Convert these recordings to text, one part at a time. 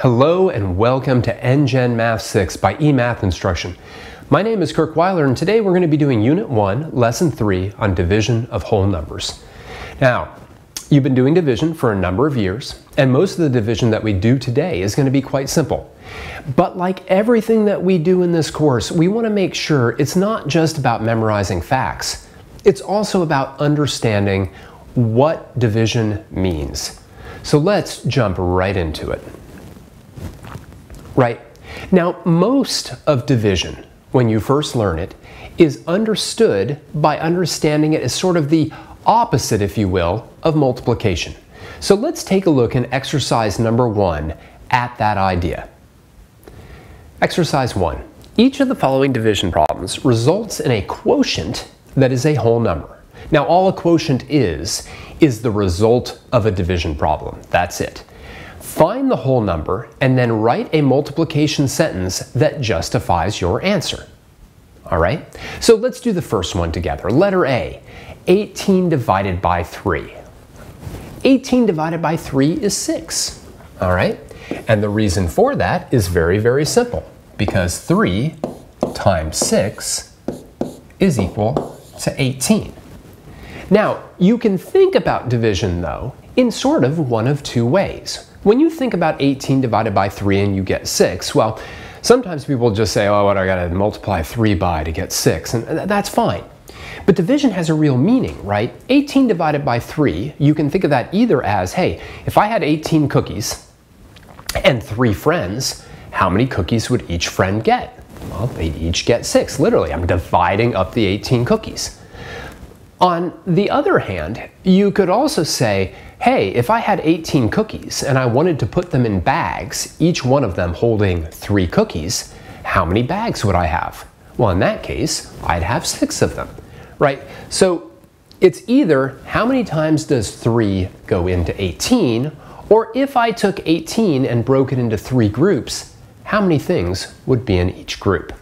Hello and welcome to NGen Math 6 by eMath Instruction. My name is Kirk Weiler and today we're going to be doing Unit 1, Lesson 3 on division of whole numbers. Now, you've been doing division for a number of years and most of the division that we do today is going to be quite simple. But like everything that we do in this course, we want to make sure it's not just about memorizing facts. It's also about understanding what division means. So let's jump right into it. Right. Now, most of division, when you first learn it, is understood by understanding it as sort of the opposite, if you will, of multiplication. So let's take a look in exercise number one at that idea. Exercise one. Each of the following division problems results in a quotient that is a whole number. Now, all a quotient is, is the result of a division problem. That's it. Find the whole number and then write a multiplication sentence that justifies your answer. All right? So let's do the first one together. Letter A 18 divided by 3. 18 divided by 3 is 6. All right? And the reason for that is very, very simple because 3 times 6 is equal to 18. Now, you can think about division, though, in sort of one of two ways. When you think about 18 divided by 3 and you get 6, well, sometimes people just say, oh, what, I gotta multiply 3 by to get 6, and that's fine. But division has a real meaning, right? 18 divided by 3, you can think of that either as, hey, if I had 18 cookies and three friends, how many cookies would each friend get? Well, they'd each get 6, literally. I'm dividing up the 18 cookies. On the other hand, you could also say, hey, if I had 18 cookies and I wanted to put them in bags, each one of them holding three cookies, how many bags would I have? Well, in that case, I'd have six of them, right? So it's either how many times does three go into 18, or if I took 18 and broke it into three groups, how many things would be in each group?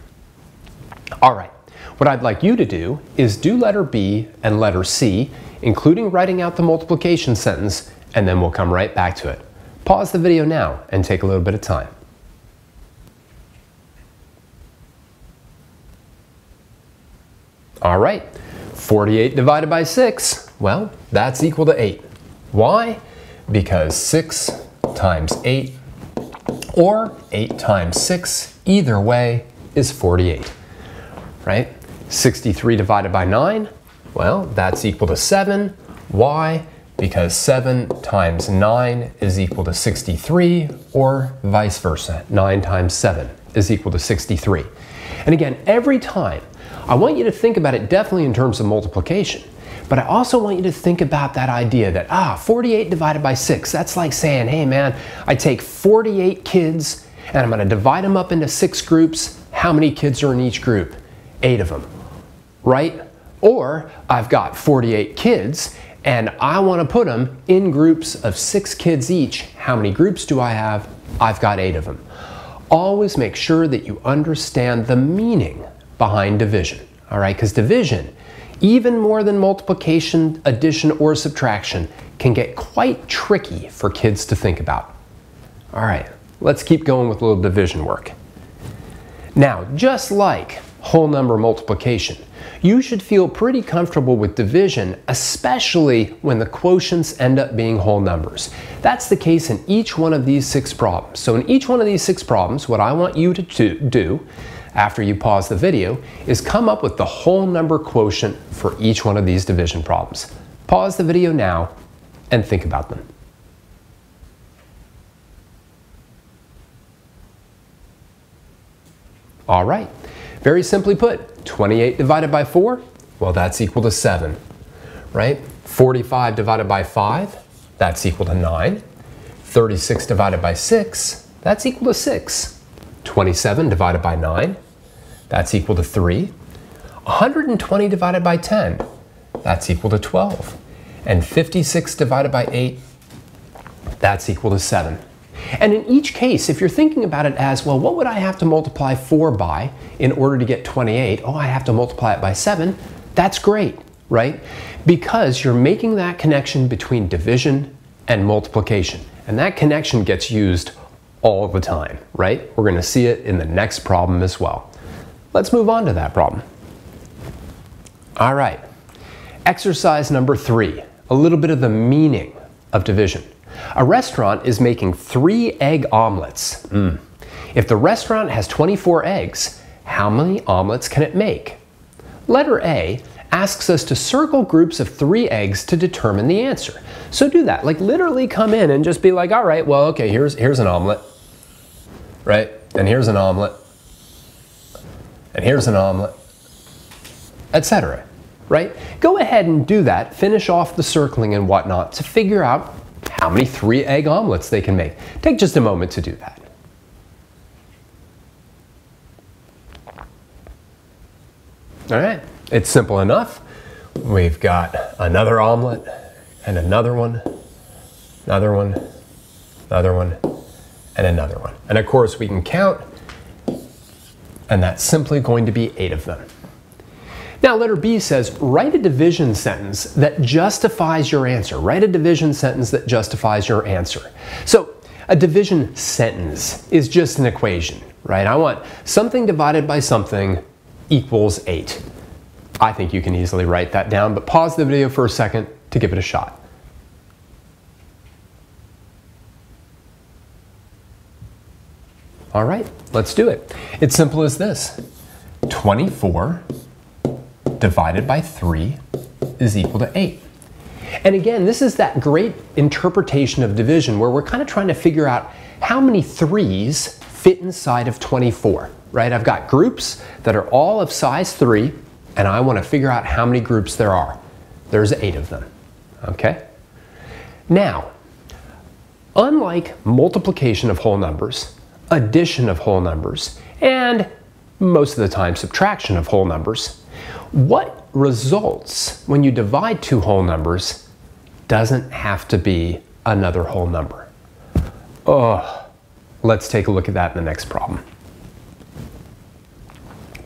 All right. What I'd like you to do is do letter B and letter C, including writing out the multiplication sentence, and then we'll come right back to it. Pause the video now and take a little bit of time. All right, 48 divided by 6, well, that's equal to 8. Why? Because 6 times 8, or 8 times 6, either way, is 48, right? 63 divided by 9, well, that's equal to 7. Why? Because 7 times 9 is equal to 63, or vice versa. 9 times 7 is equal to 63. And again, every time, I want you to think about it definitely in terms of multiplication. But I also want you to think about that idea that, ah, 48 divided by 6, that's like saying, hey man, I take 48 kids and I'm going to divide them up into six groups. How many kids are in each group? Eight of them right? Or I've got 48 kids and I want to put them in groups of six kids each. How many groups do I have? I've got eight of them. Always make sure that you understand the meaning behind division, all right? Because division, even more than multiplication, addition, or subtraction, can get quite tricky for kids to think about. All right, let's keep going with a little division work. Now, just like whole number multiplication, you should feel pretty comfortable with division, especially when the quotients end up being whole numbers. That's the case in each one of these six problems. So in each one of these six problems, what I want you to do after you pause the video is come up with the whole number quotient for each one of these division problems. Pause the video now and think about them. All right, very simply put, 28 divided by 4, well, that's equal to 7, right? 45 divided by 5, that's equal to 9. 36 divided by 6, that's equal to 6. 27 divided by 9, that's equal to 3. 120 divided by 10, that's equal to 12. And 56 divided by 8, that's equal to 7. And in each case, if you're thinking about it as, well, what would I have to multiply 4 by in order to get 28? Oh, I have to multiply it by 7. That's great, right? Because you're making that connection between division and multiplication. And that connection gets used all the time, right? We're going to see it in the next problem as well. Let's move on to that problem. All right. Exercise number three, a little bit of the meaning of division. A restaurant is making three egg omelets. Mm. If the restaurant has 24 eggs, how many omelets can it make? Letter A asks us to circle groups of three eggs to determine the answer. So do that. Like literally come in and just be like, all right, well, okay, here's, here's an omelet, right? And here's an omelet, and here's an omelet, etc. Right? Go ahead and do that. Finish off the circling and whatnot to figure out how many three egg omelets they can make. Take just a moment to do that. All right, it's simple enough. We've got another omelet and another one, another one, another one, and another one. And of course we can count, and that's simply going to be eight of them. Now, letter B says, write a division sentence that justifies your answer. Write a division sentence that justifies your answer. So, a division sentence is just an equation, right? I want something divided by something equals 8. I think you can easily write that down, but pause the video for a second to give it a shot. All right, let's do it. It's simple as this. 24 divided by 3 is equal to 8. And again, this is that great interpretation of division where we're kind of trying to figure out how many 3's fit inside of 24, right? I've got groups that are all of size 3, and I want to figure out how many groups there are. There's 8 of them, okay? Now, unlike multiplication of whole numbers, addition of whole numbers, and most of the time subtraction of whole numbers, what results when you divide two whole numbers doesn't have to be another whole number. Oh, let's take a look at that in the next problem.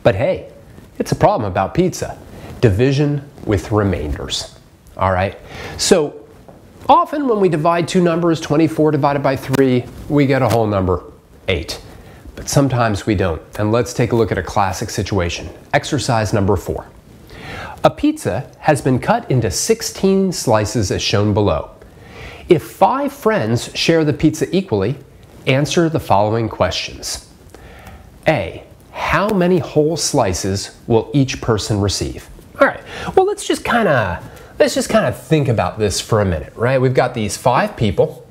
But hey, it's a problem about pizza. Division with remainders. All right? So often when we divide two numbers, 24 divided by 3, we get a whole number, 8 but sometimes we don't. And let's take a look at a classic situation. Exercise number four. A pizza has been cut into 16 slices as shown below. If five friends share the pizza equally, answer the following questions. A. How many whole slices will each person receive? All right, well, let's just kind of let's just kind of think about this for a minute, right? We've got these five people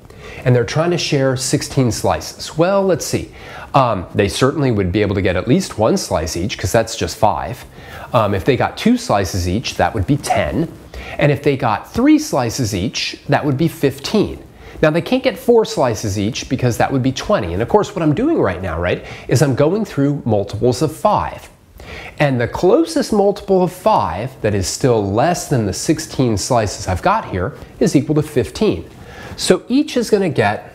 and they're trying to share 16 slices. Well, let's see. Um, they certainly would be able to get at least one slice each because that's just five. Um, if they got two slices each, that would be 10. And if they got three slices each, that would be 15. Now they can't get four slices each because that would be 20. And of course what I'm doing right now, right, is I'm going through multiples of five. And the closest multiple of 5 that is still less than the 16 slices I've got here is equal to 15. So each is going to get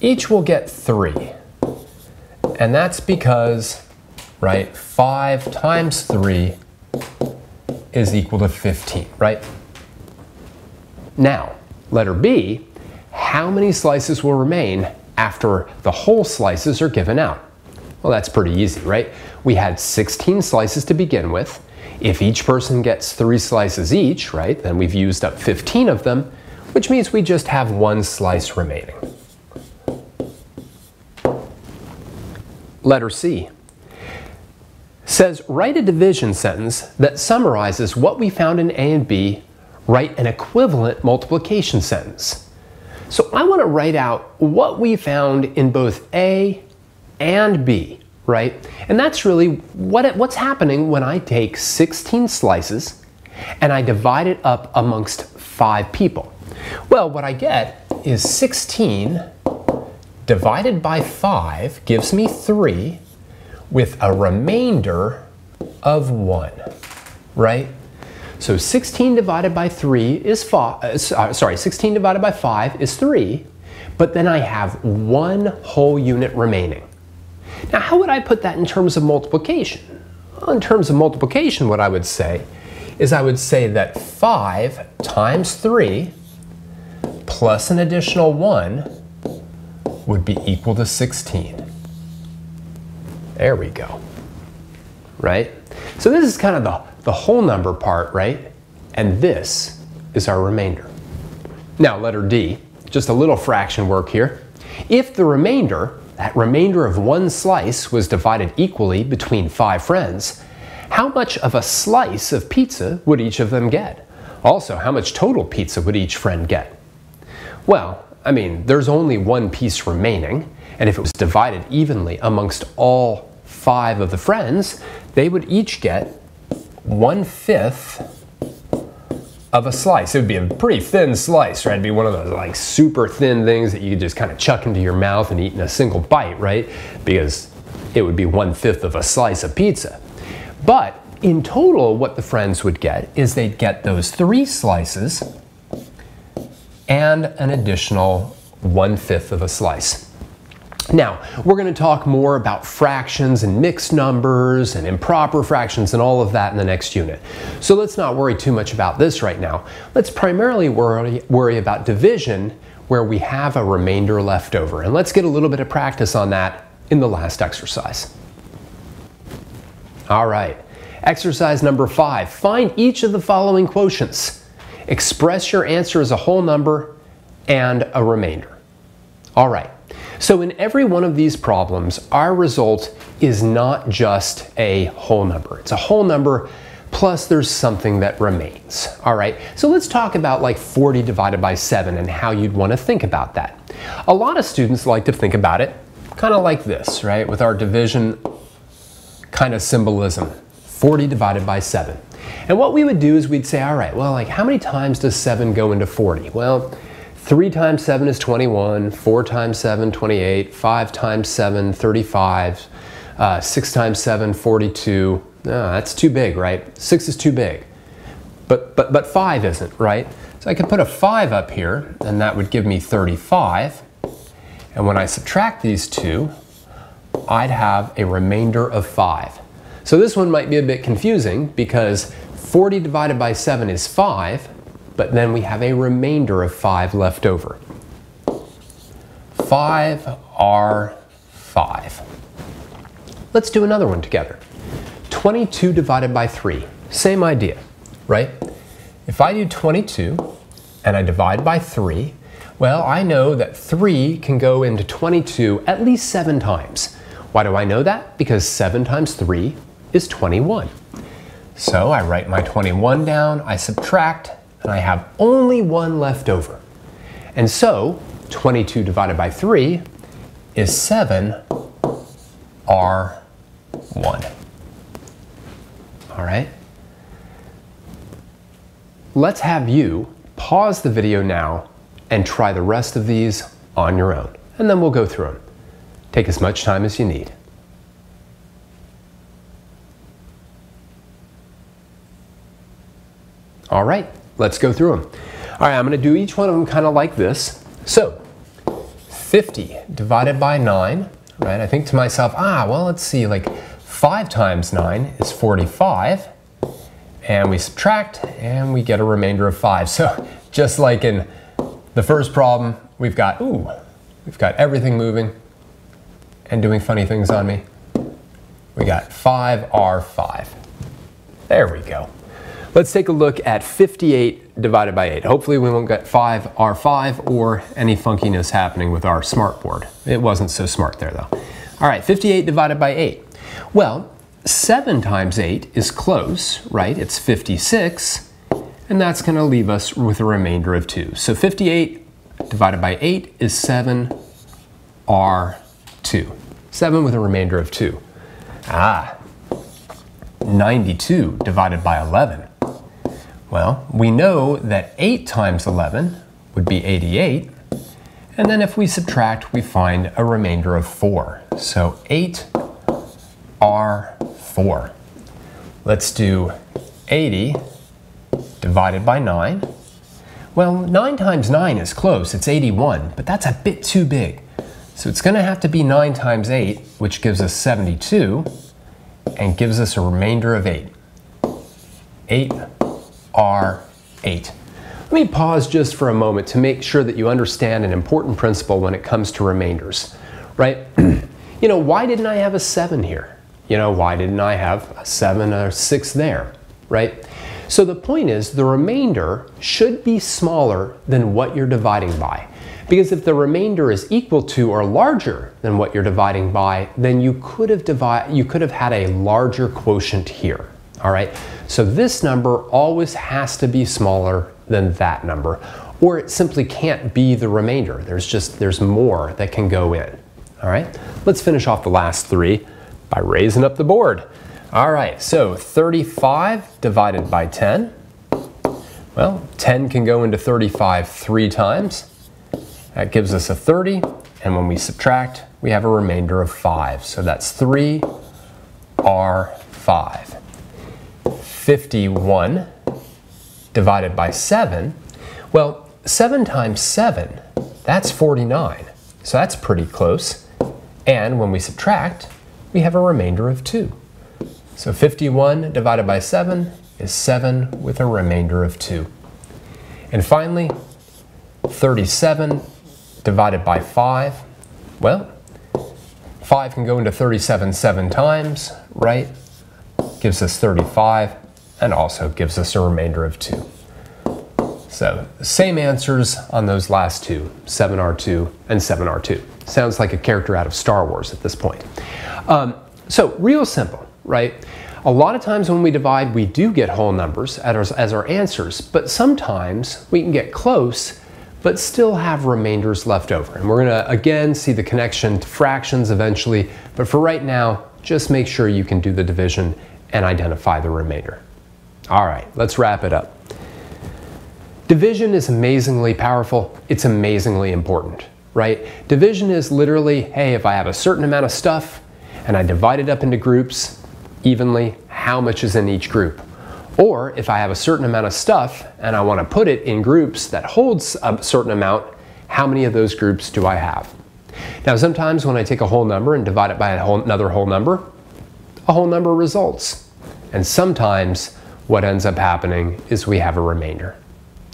each will get 3. And that's because, right, 5 times 3 is equal to 15, right? Now, letter B, how many slices will remain after the whole slices are given out? Well, that's pretty easy, right? We had 16 slices to begin with. If each person gets three slices each, right, then we've used up 15 of them, which means we just have one slice remaining. Letter C says write a division sentence that summarizes what we found in A and B, write an equivalent multiplication sentence. So I want to write out what we found in both A and B, right? And that's really what what's happening when I take 16 slices and I divide it up amongst five people. Well, what I get is 16 divided by 5 gives me 3 with a remainder of 1, right? So 16 divided by 3 is 5, uh, uh, sorry, 16 divided by 5 is 3, but then I have one whole unit remaining. Now, how would I put that in terms of multiplication? Well, in terms of multiplication, what I would say is I would say that 5 times 3 plus an additional 1 would be equal to 16. There we go. Right? So this is kind of the, the whole number part, right? And this is our remainder. Now, letter D, just a little fraction work here. If the remainder, that remainder of one slice, was divided equally between five friends, how much of a slice of pizza would each of them get? Also, how much total pizza would each friend get? Well, I mean, there's only one piece remaining, and if it was divided evenly amongst all five of the friends, they would each get one fifth of a slice. It would be a pretty thin slice, right? It'd be one of those like super thin things that you could just kind of chuck into your mouth and eat in a single bite, right? Because it would be one fifth of a slice of pizza. But in total, what the friends would get is they'd get those three slices and an additional one fifth of a slice. Now, we're going to talk more about fractions and mixed numbers and improper fractions and all of that in the next unit. So let's not worry too much about this right now. Let's primarily worry, worry about division where we have a remainder left over. And let's get a little bit of practice on that in the last exercise. All right, exercise number five. Find each of the following quotients. Express your answer as a whole number and a remainder. All right. So in every one of these problems, our result is not just a whole number. It's a whole number plus there's something that remains. All right, so let's talk about like 40 divided by 7 and how you'd want to think about that. A lot of students like to think about it kind of like this, right, with our division kind of symbolism 40 divided by 7. And what we would do is we'd say, all right, well, like how many times does 7 go into 40? Well, 3 times 7 is 21, 4 times 7, 28, 5 times 7, 35, uh, 6 times 7, 42. No, that's too big, right? 6 is too big. But, but, but 5 isn't, right? So I could put a 5 up here, and that would give me 35. And when I subtract these two, I'd have a remainder of 5. So this one might be a bit confusing because 40 divided by 7 is 5, but then we have a remainder of 5 left over. 5 are 5. Let's do another one together. 22 divided by 3. Same idea, right? If I do 22 and I divide by 3, well, I know that 3 can go into 22 at least 7 times. Why do I know that? Because 7 times 3 is 21. So I write my 21 down, I subtract, and I have only one left over. And so 22 divided by 3 is 7 R1. All right? Let's have you pause the video now and try the rest of these on your own, and then we'll go through them. Take as much time as you need. All right, let's go through them. All right, I'm going to do each one of them kind of like this. So, 50 divided by 9, right? I think to myself, ah, well, let's see, like 5 times 9 is 45. And we subtract, and we get a remainder of 5. So, just like in the first problem, we've got, ooh, we've got everything moving and doing funny things on me. We got 5R5. There we go. Let's take a look at 58 divided by 8. Hopefully we won't get 5R5 or any funkiness happening with our smartboard. It wasn't so smart there though. All right, 58 divided by 8. Well, 7 times 8 is close, right? It's 56, and that's going to leave us with a remainder of 2. So 58 divided by 8 is 7R2. 7 with a remainder of 2. Ah, 92 divided by 11. Well, we know that 8 times 11 would be 88. And then if we subtract, we find a remainder of 4. So 8 are 4. Let's do 80 divided by 9. Well, 9 times 9 is close, it's 81, but that's a bit too big. So it's going to have to be 9 times 8, which gives us 72, and gives us a remainder of 8. 8 R8. Let me pause just for a moment to make sure that you understand an important principle when it comes to remainders, right? you know, why didn't I have a 7 here? You know, why didn't I have a 7 or 6 there, right? So the point is the remainder should be smaller than what you're dividing by. Because if the remainder is equal to or larger than what you're dividing by, then you could have divide, you could have had a larger quotient here. All right. So this number always has to be smaller than that number, or it simply can't be the remainder. There's just there's more that can go in. All right. Let's finish off the last three by raising up the board. All right. So 35 divided by 10. Well, 10 can go into 35 three times. That gives us a 30, and when we subtract, we have a remainder of 5. So that's 3 R5. 51 divided by 7, well, 7 times 7, that's 49. So that's pretty close. And when we subtract, we have a remainder of 2. So 51 divided by 7 is 7 with a remainder of 2. And finally, 37 divided by 5, well, 5 can go into 37 seven times, right? Gives us 35, and also gives us a remainder of 2. So, same answers on those last two, 7R2 and 7R2. Sounds like a character out of Star Wars at this point. Um, so, real simple, right? A lot of times when we divide, we do get whole numbers as as our answers, but sometimes we can get close but still have remainders left over. And we're gonna, again, see the connection to fractions eventually, but for right now, just make sure you can do the division and identify the remainder. All right, let's wrap it up. Division is amazingly powerful. It's amazingly important, right? Division is literally, hey, if I have a certain amount of stuff and I divide it up into groups evenly, how much is in each group? Or if I have a certain amount of stuff and I want to put it in groups that holds a certain amount, how many of those groups do I have? Now sometimes when I take a whole number and divide it by whole, another whole number, a whole number results. And sometimes what ends up happening is we have a remainder.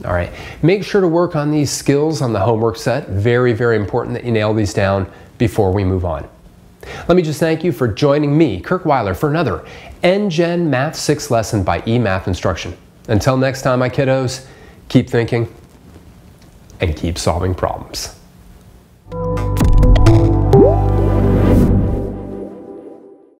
All right, make sure to work on these skills on the homework set. Very, very important that you nail these down before we move on. Let me just thank you for joining me, Kirk Weiler, for another NGen Math 6 lesson by eMath Instruction. Until next time, my kiddos, keep thinking and keep solving problems.